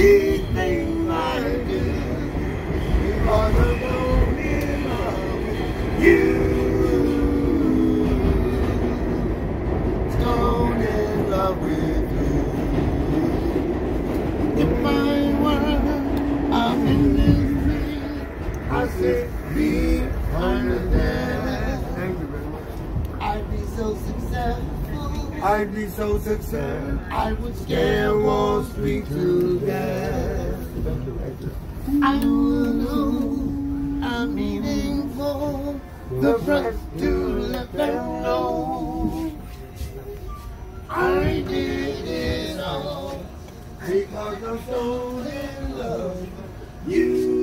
I do I'm only in love with you. Stone in love with you. Dream. I be there. Thank you very much. I'd be so successful. I'd be so successful. I would scare Wall Street to death. I know I'm meaningful. The press to let them know I did it all because I'm so in love you.